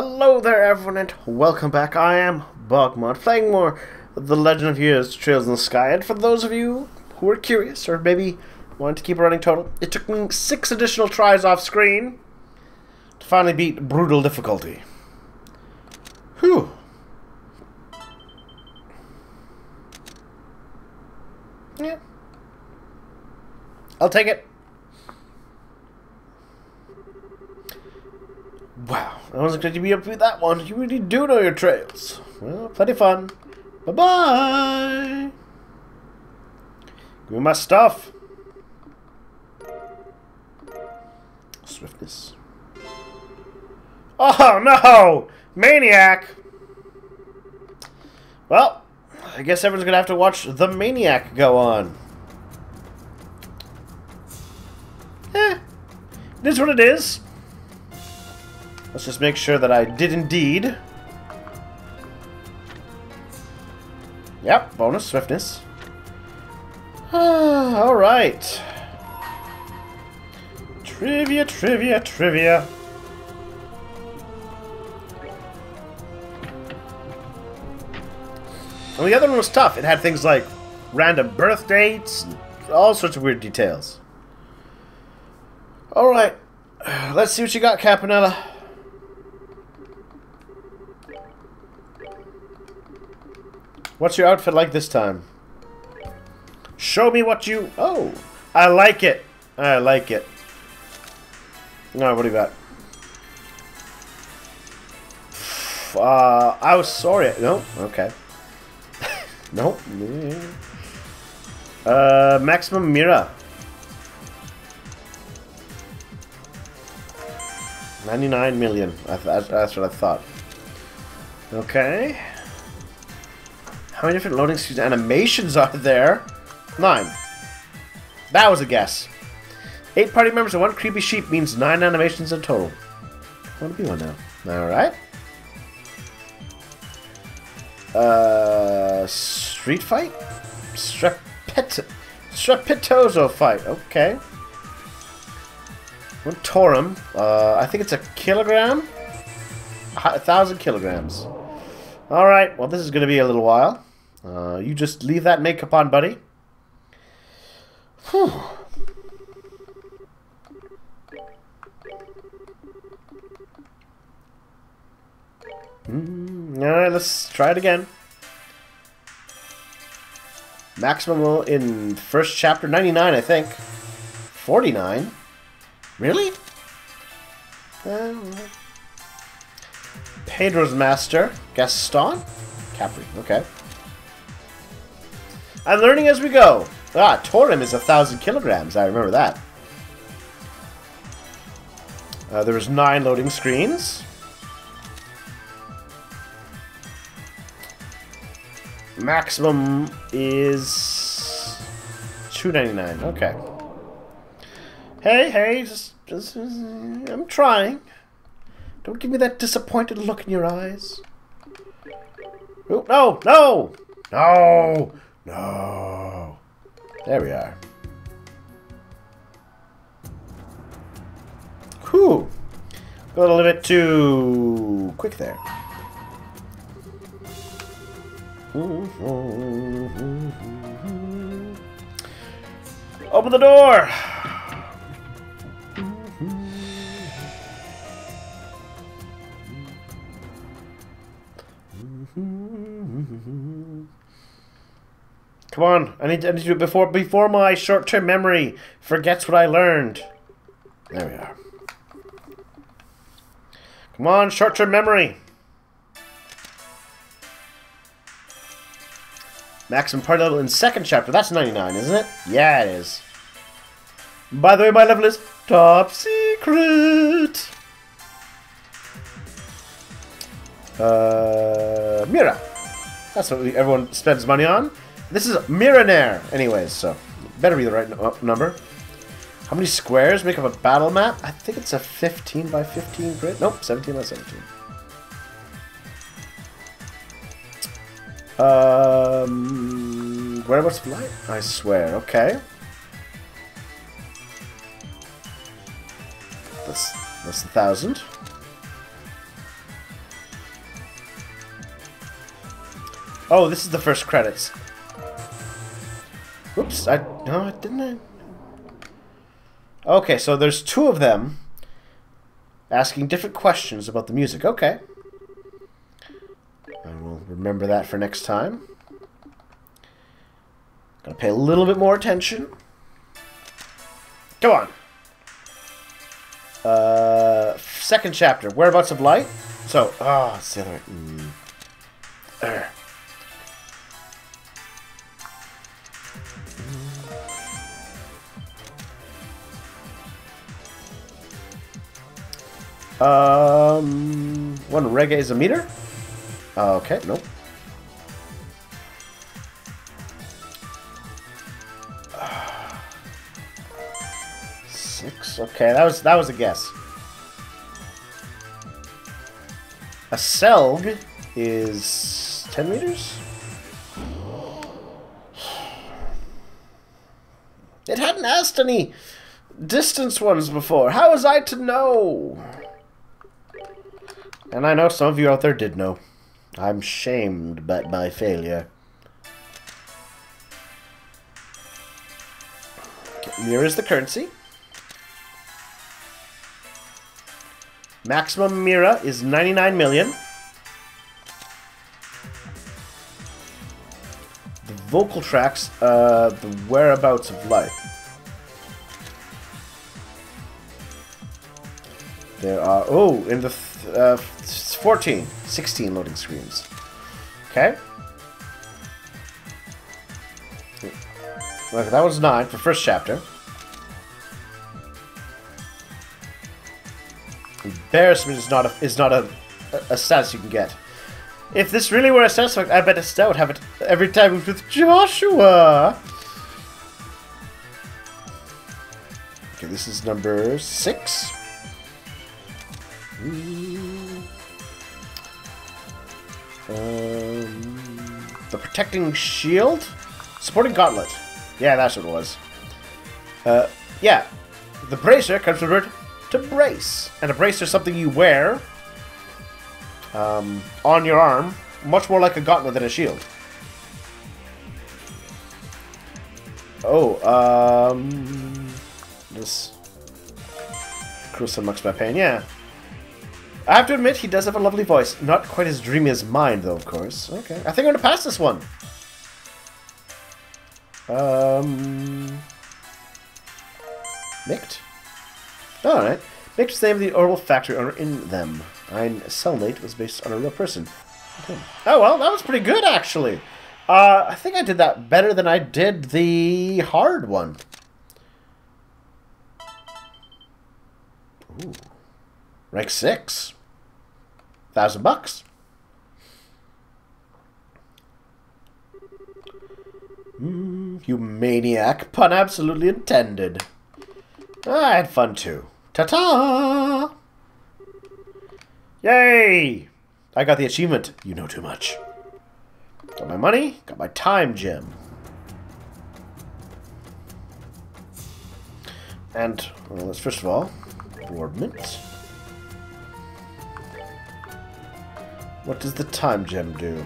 Hello there everyone and welcome back. I am Bogmod playing more The Legend of Heroes Trails in the Sky. And for those of you who are curious or maybe wanted to keep a running total, it took me six additional tries off screen to finally beat brutal difficulty. Whew. Yeah. I'll take it. Wow, I wasn't expecting to be up with that one. You really do know your trails. Well, plenty fun. Bye-bye. Give me my stuff. Swiftness. Oh, no! Maniac! Well, I guess everyone's gonna have to watch The Maniac go on. Eh, it is what it is. Let's just make sure that I did indeed. Yep, bonus swiftness. Alright. Trivia, trivia, trivia. The other one was tough. It had things like random birth dates, all sorts of weird details. Alright. Let's see what you got, Campanella. What's your outfit like this time? Show me what you... Oh, I like it. I like it. Alright, what do you got? Uh, I was sorry. No? Okay. nope. Uh, Maximum Mira. 99 million. That's, that's what I thought. Okay. How many different loading screens animations are there? Nine. That was a guess. Eight party members and one creepy sheep means nine animations in total. I want to be one now. Alright. Uh, street fight? Strepit Strepitozo fight. Okay. One Torum. Uh, I think it's a kilogram? A thousand kilograms. Alright, well this is going to be a little while. Uh, you just leave that makeup on, buddy. Whew. Mm, Alright, let's try it again. Maximum in first chapter, 99, I think. 49? Really? Uh, Pedro's Master. Gaston? Capri, okay. I'm learning as we go. Ah, Torim is a thousand kilograms. I remember that. Uh, there was nine loading screens. Maximum is two ninety nine. Okay. Hey, hey, I'm trying. Don't give me that disappointed look in your eyes. Oh, no, no, no. No. There we are. Whew. A little bit too quick there. Mm-hmm. Open the door! Come on, I need, to, I need to do it before before my short-term memory forgets what I learned. There we are. Come on, short-term memory. Maximum party level in second chapter. That's 99, isn't it? Yeah, it is. By the way, my level is top secret. Uh, Mira. That's what everyone spends money on. This is Miranair. Anyways, so better be the right number. How many squares make up a battle map? I think it's a 15 by 15 grid. Nope, 17 by 17. Um, whereabouts of light? I swear. Okay. That's that's a thousand. Oh, this is the first credits. Oops, I... No, didn't I? Okay, so there's two of them asking different questions about the music. Okay. I will remember that for next time. Gotta pay a little bit more attention. Come on. Uh, second chapter, Whereabouts of Light. So, ah, oh, it's the other mm. Um, one reggae is a meter? Okay, nope. Six. Okay, that was that was a guess. A selg is ten meters. It hadn't asked any distance ones before. How was I to know? And I know some of you out there did know. I'm shamed by my failure. Mirror is the currency. Maximum Mira is 99 million. The vocal tracks, uh, the whereabouts of light. There are, oh, in the uh, 14, 16 loading screens. Okay. Look, that was 9 for first chapter. Embarrassment is not a, is not a, a status you can get. If this really were a status effect, I bet Estelle would have it every time with Joshua! Okay, this is number 6. Protecting shield, supporting gauntlet. Yeah, that's what it was. Uh, yeah, the bracer comes from the word to brace, and a bracer is something you wear um, on your arm, much more like a gauntlet than a shield. Oh, um, this Cruel Mux by Pain, yeah. I have to admit, he does have a lovely voice. Not quite as dreamy as mine, though, of course. Okay. I think I'm going to pass this one. Um... Mict? Alright. Mict is the name of the orbital factory owner in them. Ein Cellnate was based on a real person. Okay. Oh, well, that was pretty good, actually. Uh, I think I did that better than I did the hard one. Ooh. Rank 6 thousand bucks. Mm, you maniac. Pun absolutely intended. I had fun too. Ta-ta! Yay! I got the achievement. You know too much. Got my money. Got my time gem. And, well, let's first of all, boardment. What does the time gem do?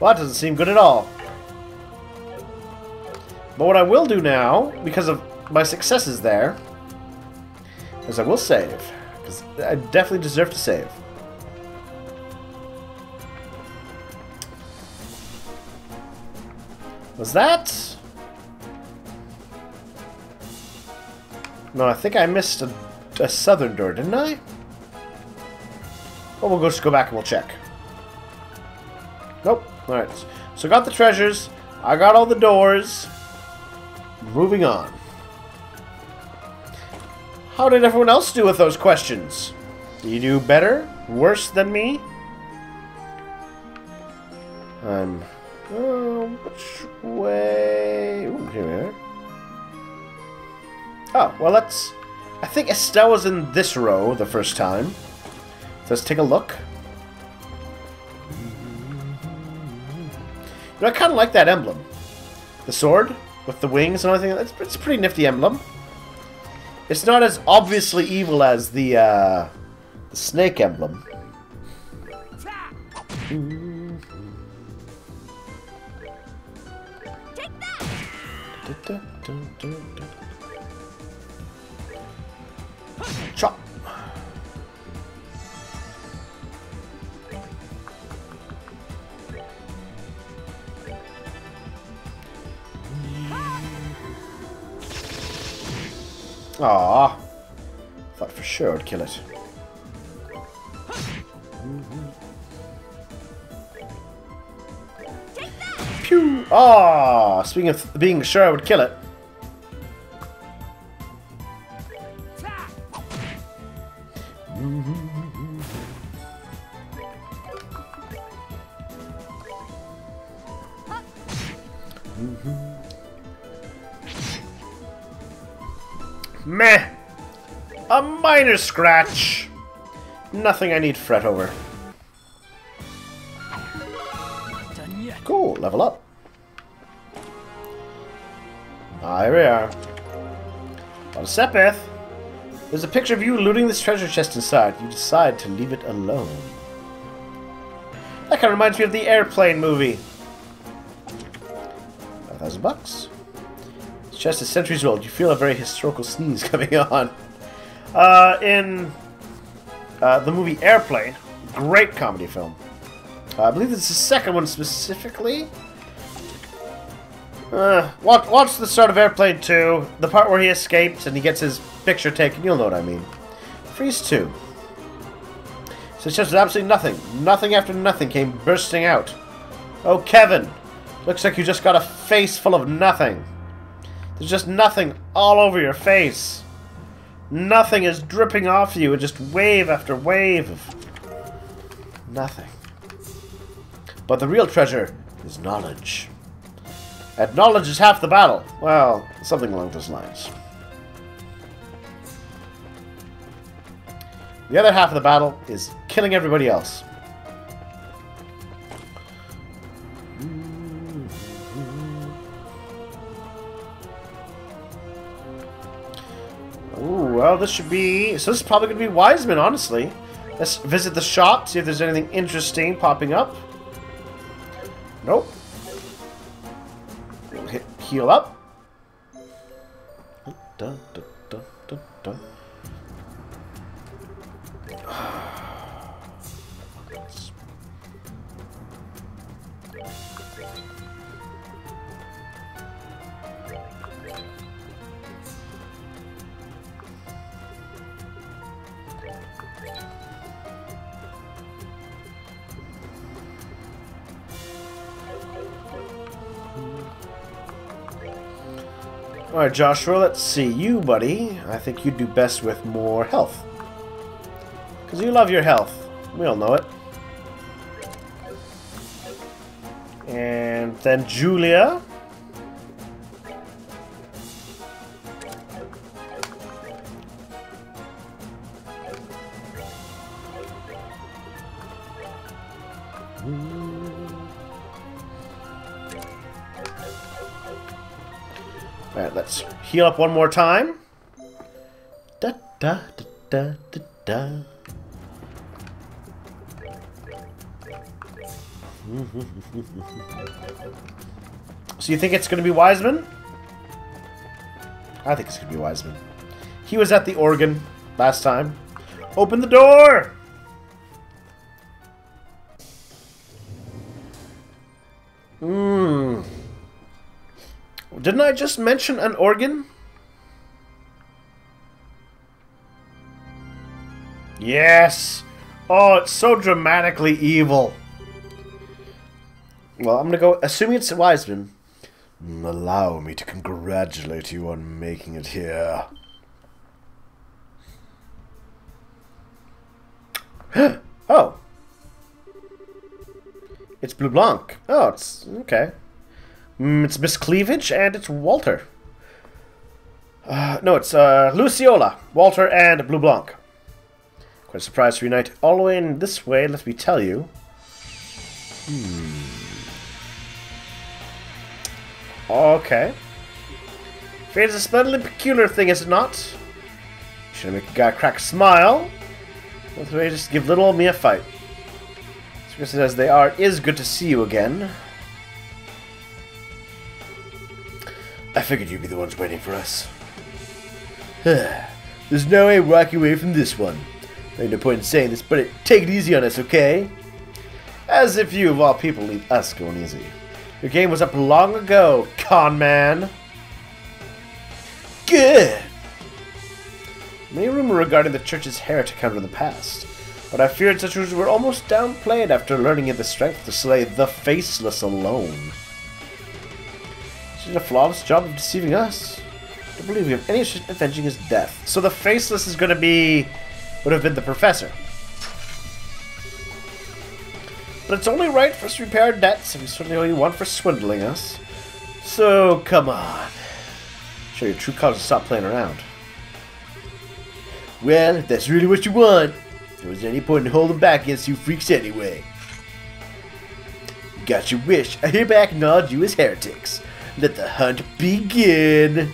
Well, that doesn't seem good at all. But what I will do now, because of my successes there, is I will save. Because I definitely deserve to save. Was that... No, I think I missed a, a southern door, didn't I? Well, we'll go just go back and we'll check. Nope. Alright. So got the treasures. I got all the doors. Moving on. How did everyone else do with those questions? You do better? Worse than me? Um, uh, which way? Ooh, here we are. Oh, well, let's... I think Estelle was in this row the first time. So let's take a look. You know, I kind of like that emblem. The sword with the wings and everything. It's, it's a pretty nifty emblem. It's not as obviously evil as the, uh, the snake emblem. Chop. Ah, thought for sure I'd kill it. Pew! Ah, speaking of being sure I would kill it. Meh. A minor scratch. Nothing I need fret over. Cool, level up. Ah, here we are. On Sepith, there's a picture of you looting this treasure chest inside. You decide to leave it alone. That kind of reminds me of the airplane movie. A bucks. This chest is centuries old. You feel a very historical sneeze coming on. Uh, in uh, the movie Airplane, great comedy film. Uh, I believe it's the second one specifically. Uh, watch, watch the start of Airplane 2, the part where he escapes and he gets his picture taken, you'll know what I mean. Freeze 2. So it's just absolutely nothing. Nothing after nothing came bursting out. Oh, Kevin. Looks like you just got a face full of nothing. There's just nothing all over your face. Nothing is dripping off you, and just wave after wave of nothing. But the real treasure is knowledge. And knowledge is half the battle. Well, something along those lines. The other half of the battle is killing everybody else. This should be... So this is probably going to be Weissmann, honestly. Let's visit the shop, see if there's anything interesting popping up. Nope. We'll hit heal up. Alright, Joshua, let's see. You, buddy, I think you'd do best with more health. Because you love your health. We all know it. And then Julia. Alright, let's heal up one more time. Da da da da da da. so you think it's going to be Weissmann? I think it's going to be Weissmann. He was at the organ last time. Open the door! Didn't I just mention an organ? Yes! Oh, it's so dramatically evil. Well, I'm gonna go, assuming it's a Weissmann. Allow me to congratulate you on making it here. oh. It's Bleublanc. Oh, it's, okay. Mm, it's Miss Cleavage and it's Walter. Uh, no, it's uh, Luciola, Walter, and Bleublanc. Quite a surprise to reunite all the way in this way, let me tell you. Hmm. Okay. Fate is a splendidly peculiar thing, is it not? Should make a guy crack a smile. Way just give little old me a fight. As as they are, it is good to see you again. I figured you'd be the ones waiting for us. There's no way walking away from this one. Ain't no point in saying this, but it, take it easy on us, okay? As if you, of all people, leave us going easy. Your game was up long ago, con man. Good. Many rumor regarding the church's heretic counter in the past, but I feared such rumors were almost downplayed after learning of the strength to slay the Faceless alone. She did a flawless job of deceiving us. I don't believe we have any interest in avenging his death. So the Faceless is going to be... would have been the Professor. But it's only right for us to repair our debts, and we certainly owe you one for swindling us. So, come on. Show your true colors and stop playing around. Well, if that's really what you want, there was any point in holding back against you freaks anyway. You got your wish. I hereby acknowledge you as heretics. Let the hunt begin.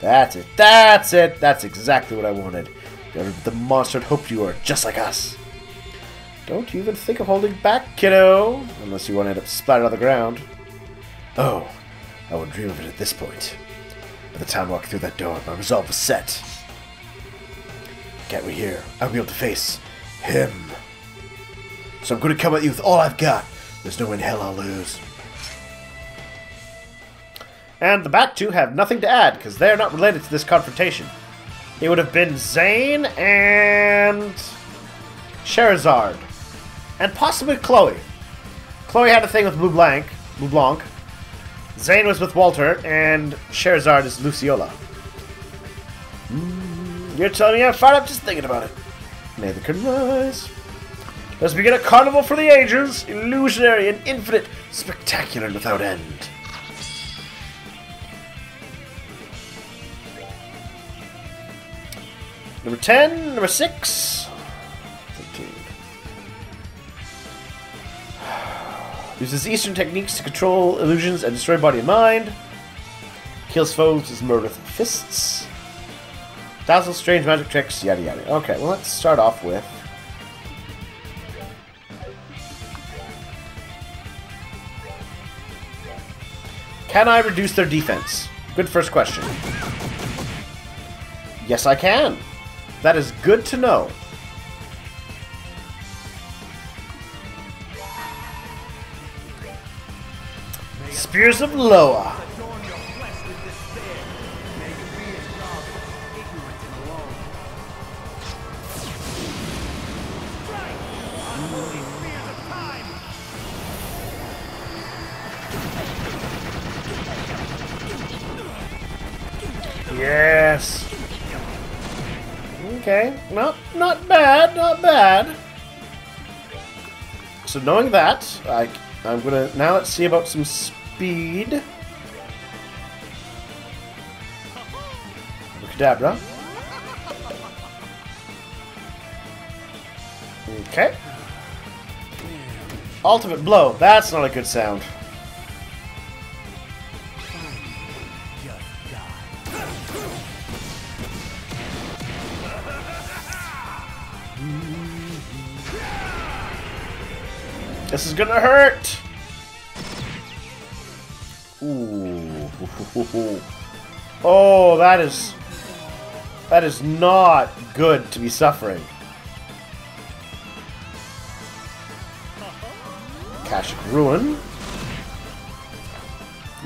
That's it. That's it. That's exactly what I wanted. The monster had hoped you were just like us. Don't you even think of holding back, kiddo. Unless you want to end up splattered on the ground. Oh, I would dream of it at this point. By the time I walked through that door, my resolve was set. Get me here. I'll be able to face him. So I'm going to come at you with all I've got. There's no way in hell I'll lose. And the back two have nothing to add, because they're not related to this confrontation. It would have been Zane and... Scherazard. And possibly Kloe. Kloe had a thing with Bleublanc. Blanc. Zane was with Walter, and Scherazard is Luciola. Mm, you're telling me I'm fired up just thinking about it. The curtain rise. Let's begin a carnival for the ages, illusionary and infinite, spectacular and without end. Number 10, number 6. 13. Uses Eastern techniques to control illusions and destroy body and mind. Kills foes with murder with fists. Dazzle strange magic tricks, yada yada. Okay, well let's start off with... Can I reduce their defense? Good first question. Yes, I can. That is good to know. Spears of Loa. Knowing that, I I'm gonna now let's see about some speed. Cadabra. Okay. Ultimate blow. That's not a good sound. This is gonna hurt! Ooh. Oh, that is... That is not good to be suffering. Cash Ruin.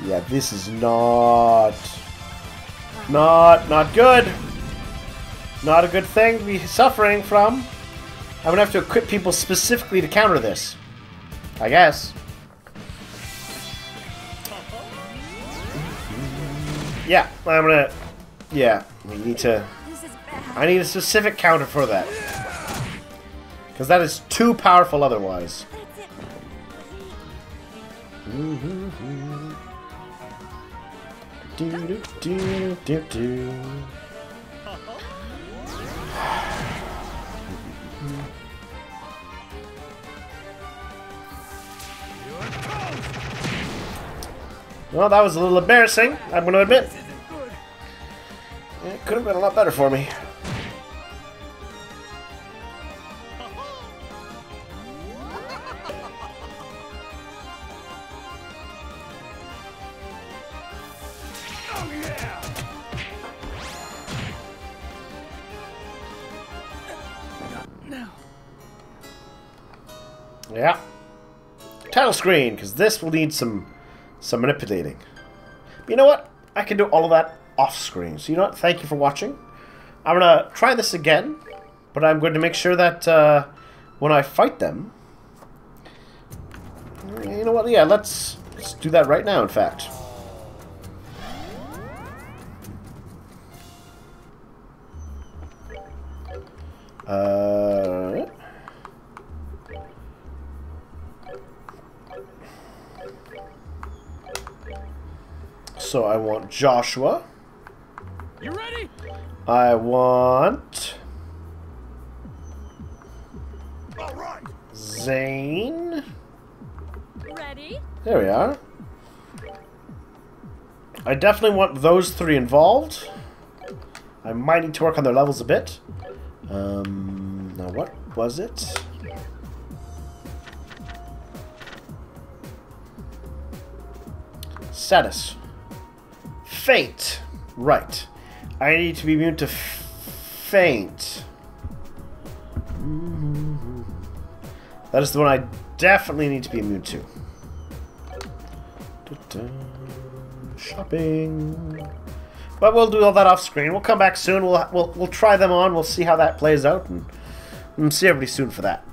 Yeah, this is not... Not, not good. Not a good thing to be suffering from. I'm gonna have to equip people specifically to counter this. I guess. Yeah, I'm gonna... Yeah, we need to... I need a specific counter for that. Because that is too powerful otherwise. Do, do, do, Well, that was a little embarrassing, I'm going to admit. It could have been a lot better for me. Yeah. Title screen, because this will need some some manipulating. But you know what? I can do all of that off screen. So you know what? Thank you for watching. I'm going to try this again, but I'm going to make sure that uh, when I fight them... You know what? Yeah, let's, let's do that right now, in fact. Uh... So I want Joshua. You ready? I want All right. Zane. Ready? There we are. I definitely want those three involved. I might need to work on their levels a bit. Um, now what was it? Status. Fate. Right. I need to be immune to faint. Mm-hmm. That is the one I definitely need to be immune to. Shopping. But we'll do all that off screen. We'll come back soon. We'll we'll we'll try them on. We'll see how that plays out, and, and see everybody soon for that.